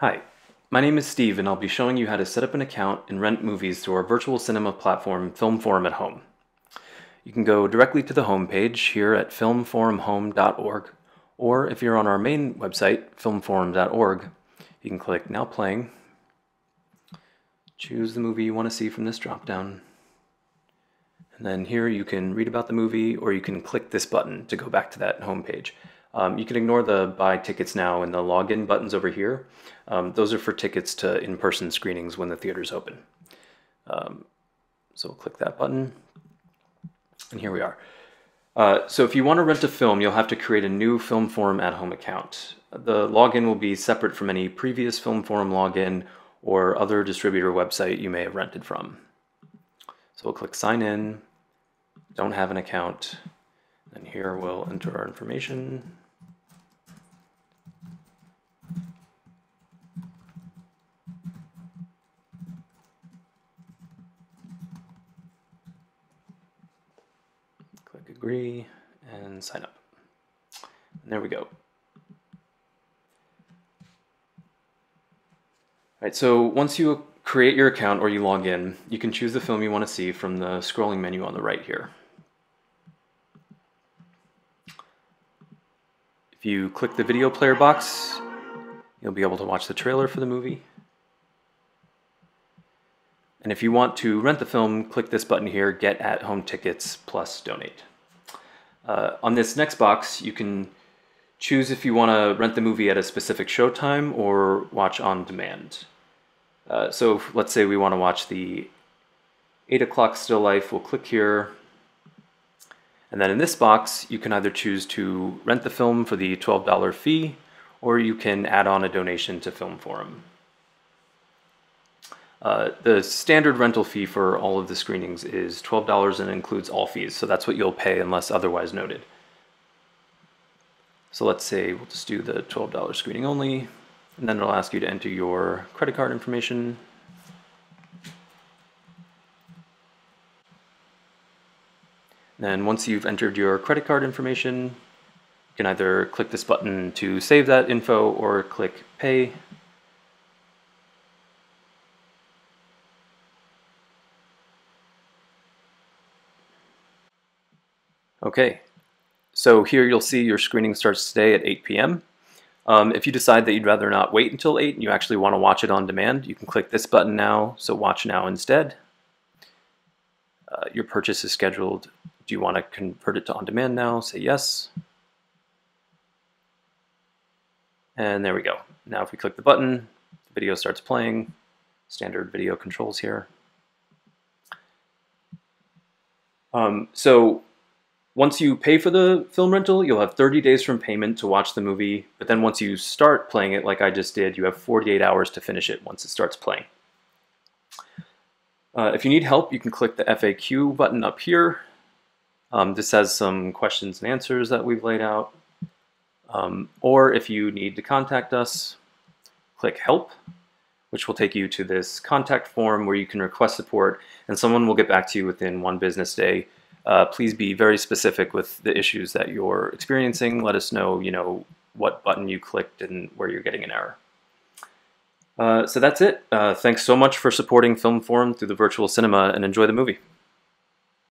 Hi, my name is Steve and I'll be showing you how to set up an account and rent movies through our virtual cinema platform, Film Forum at Home. You can go directly to the homepage here at filmforumhome.org, or if you're on our main website, filmforum.org, you can click Now Playing, choose the movie you want to see from this dropdown, and then here you can read about the movie or you can click this button to go back to that home page. Um, you can ignore the buy tickets now and the login buttons over here. Um, those are for tickets to in-person screenings when the theater's open. Um, so we'll click that button, and here we are. Uh, so if you want to rent a film, you'll have to create a new Film Forum at Home account. The login will be separate from any previous Film Forum login or other distributor website you may have rented from. So we'll click Sign In, don't have an account, and here we'll enter our information. Click agree and sign up. And there we go. All right, so once you create your account or you log in, you can choose the film you want to see from the scrolling menu on the right here. If you click the video player box, you'll be able to watch the trailer for the movie. And if you want to rent the film, click this button here, Get at Home Tickets plus Donate. Uh, on this next box, you can choose if you want to rent the movie at a specific showtime or watch on demand. Uh, so let's say we want to watch the 8 o'clock still life, we'll click here, and then in this box, you can either choose to rent the film for the $12 fee, or you can add on a donation to Film Forum. Uh, the standard rental fee for all of the screenings is $12 and includes all fees, so that's what you'll pay unless otherwise noted. So let's say we'll just do the $12 screening only, and then it'll ask you to enter your credit card information, Then once you've entered your credit card information, you can either click this button to save that info or click pay. Okay, so here you'll see your screening starts today at 8 p.m. Um, if you decide that you'd rather not wait until 8 and you actually want to watch it on demand, you can click this button now, so watch now instead. Uh, your purchase is scheduled do you want to convert it to on demand now? Say yes. And there we go. Now if we click the button, the video starts playing. Standard video controls here. Um, so once you pay for the film rental, you'll have 30 days from payment to watch the movie. But then once you start playing it, like I just did, you have 48 hours to finish it once it starts playing. Uh, if you need help, you can click the FAQ button up here um, this has some questions and answers that we've laid out. Um, or if you need to contact us, click Help, which will take you to this contact form where you can request support and someone will get back to you within one business day. Uh, please be very specific with the issues that you're experiencing. Let us know, you know, what button you clicked and where you're getting an error. Uh, so that's it. Uh, thanks so much for supporting Film Forum through the virtual cinema and enjoy the movie.